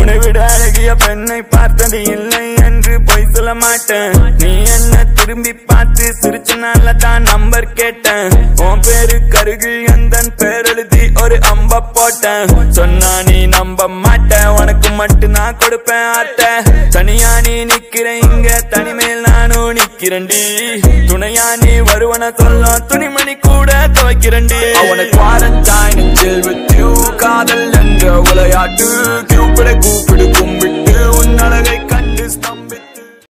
உன்னை விட அழகிய பெண்ணை பார்த்தது இல்லை என்று பொய் சொல்ல மாட்டேன். நீ என்ன திரும்பி பார்த்து சிரிச்சனால தான் நம்பர் கேட்டேன். உன் பேரு கருகில் எந்தன் பேரெழுதி ஒரு அம்ப போட்டேன். சொன்னா நீ நம்ப மாட்ட உனக்கு மட்டும் நான் கொடுப்பேன் ஆட்ட. தனியா நீ நிக்கிற இங்க தனிமேல் நானும் நிக்கிறேன்டி துணையா நீ வருவன சொல்ல துணிமணி கூட துவைக்கிறேன்டி அவனை குவாரண்டைன் காதல் என்ற விளையாட்டு